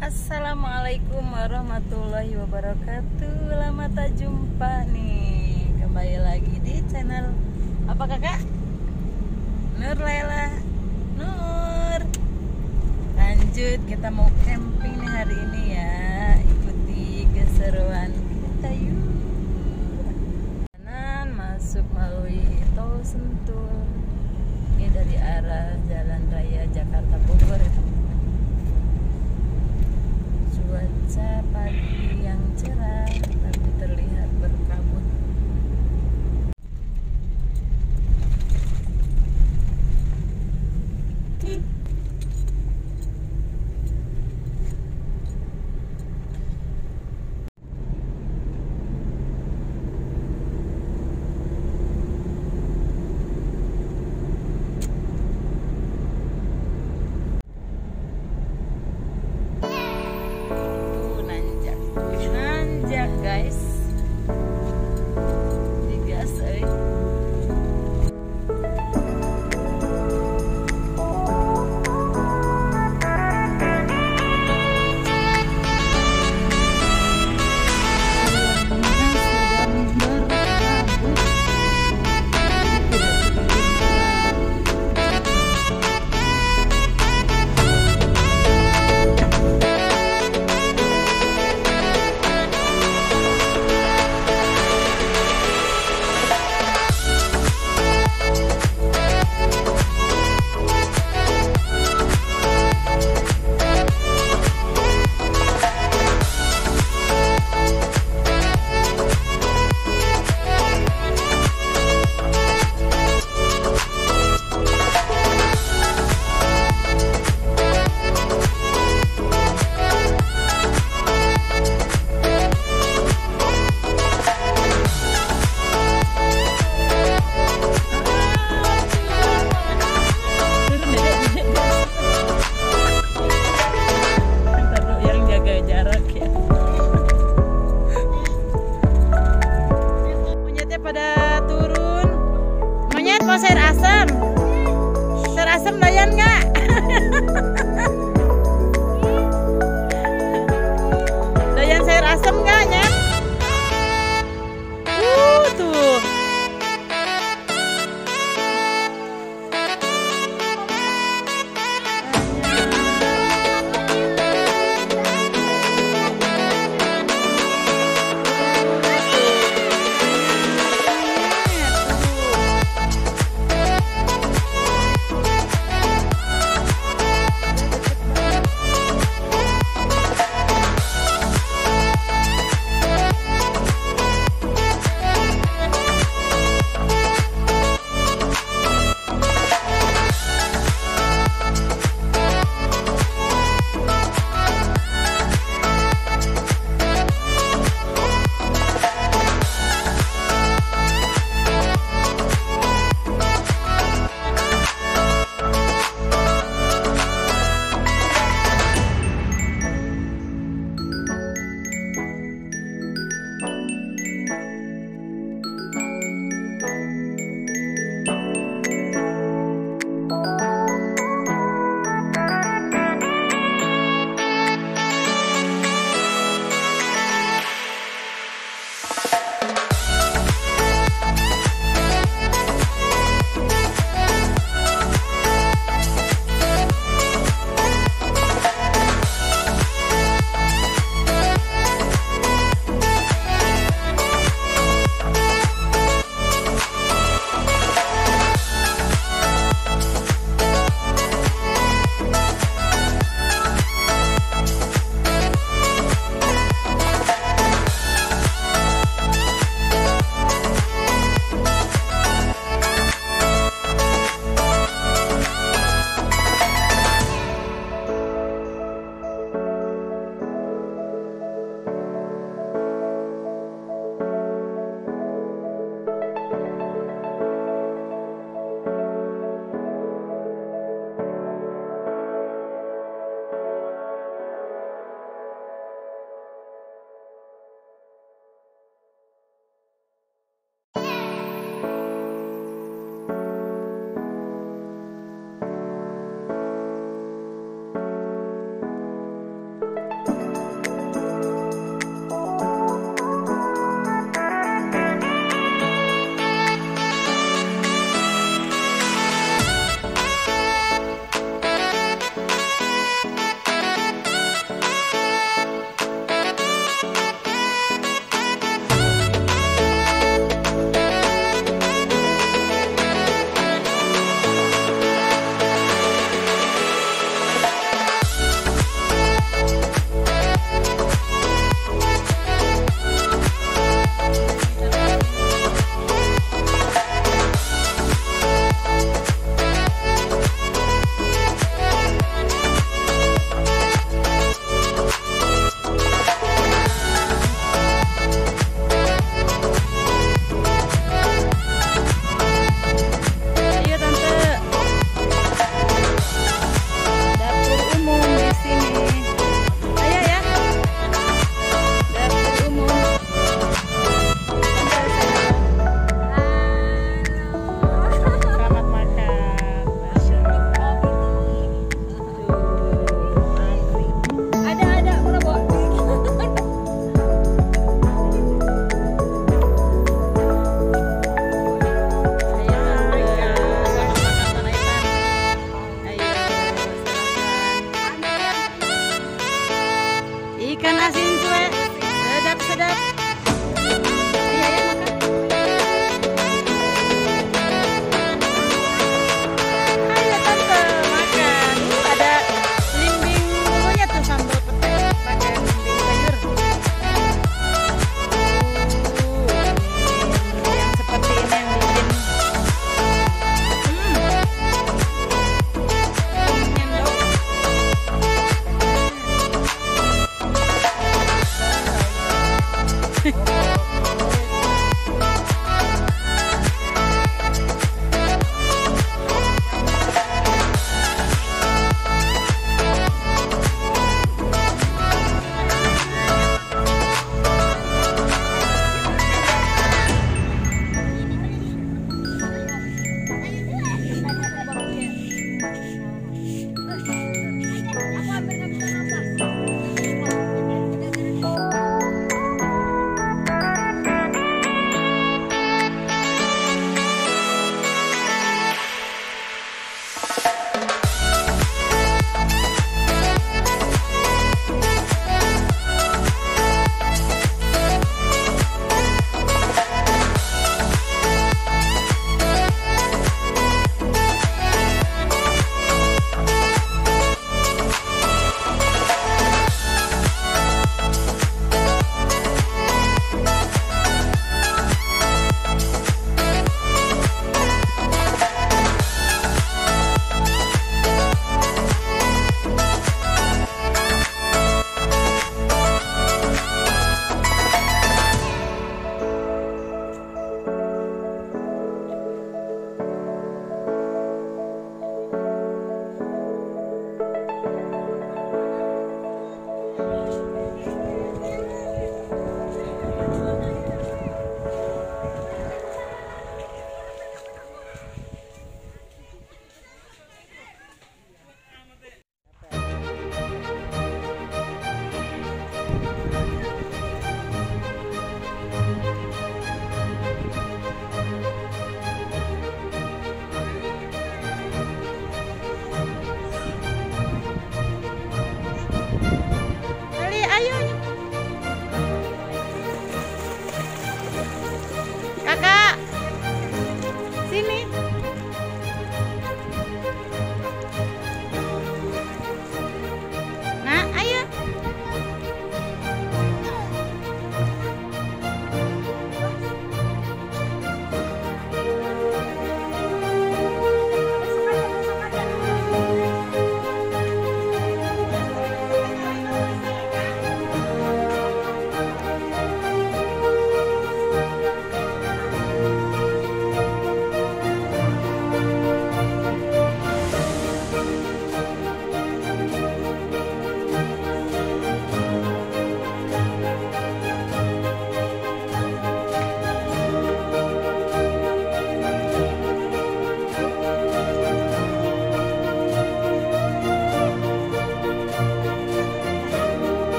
Assalamualaikum warahmatullahi wabarakatuh. Lama tak jumpa nih. Kembali lagi di channel Apa kakak? Nur Laila. Nur. Lanjut kita mau camping nih hari ini ya. Ikuti keseruan kita yuk. Kanan masuk melalui tol Sentul. Ini dari arah Jalan Raya Jakarta Bogor ya cuaca pagi yang cerah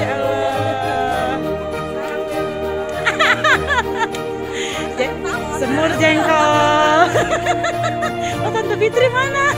masya Allah. Semur jengkol. Oh tante Fitri mana?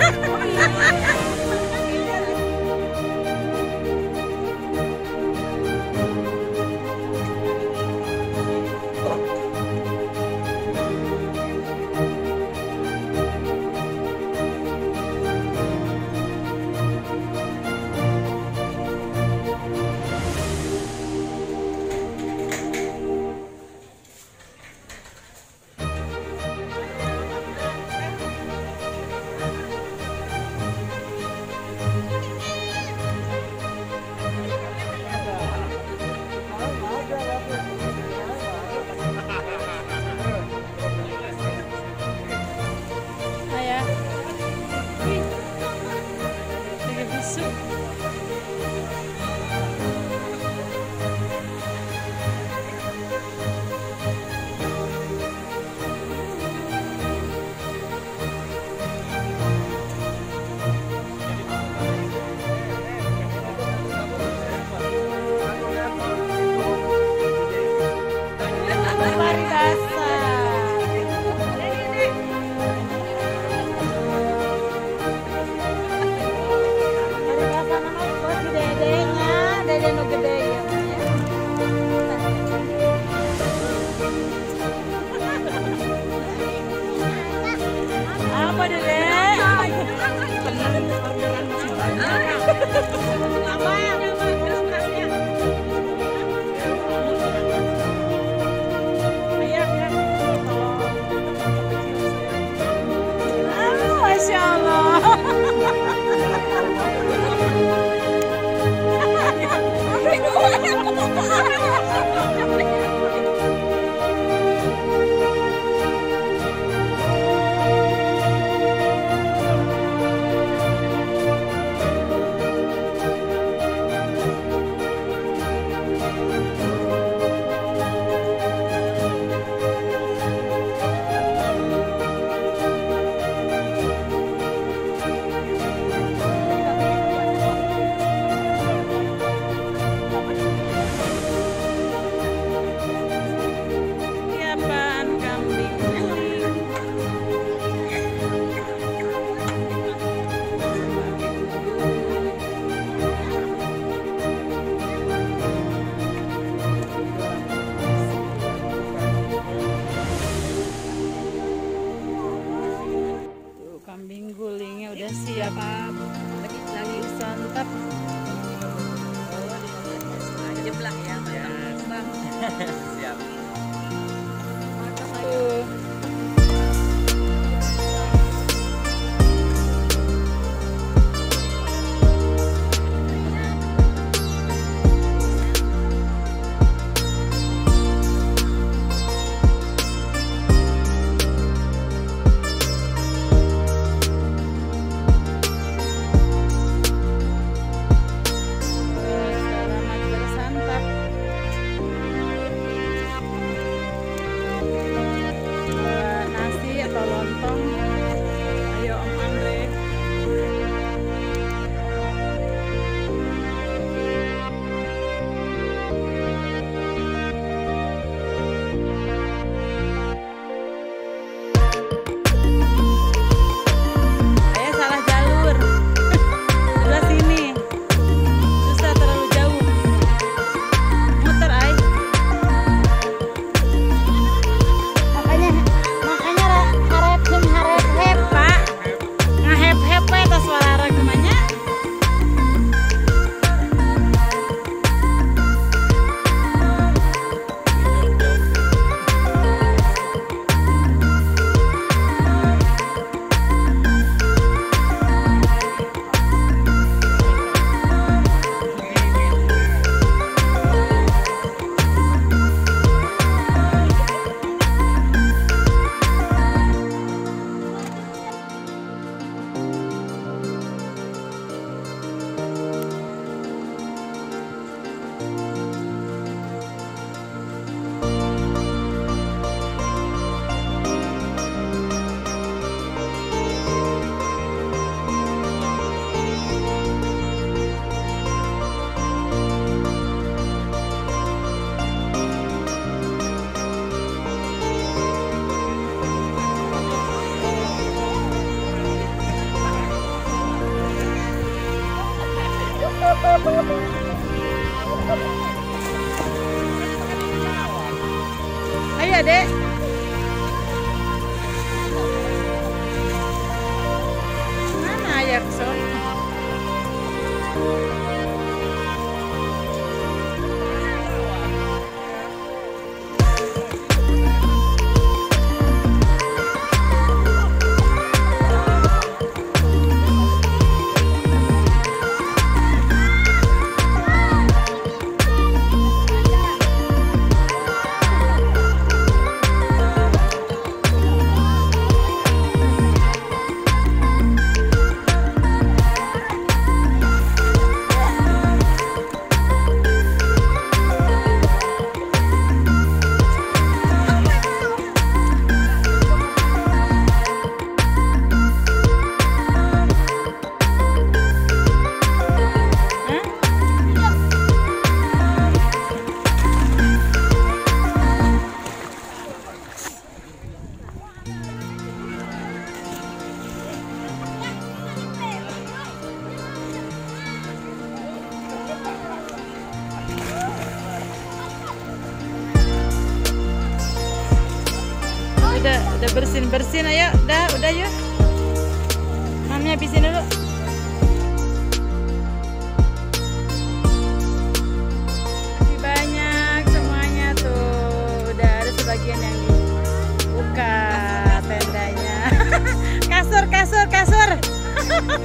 Não é, não é, não é.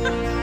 Ha ha ha!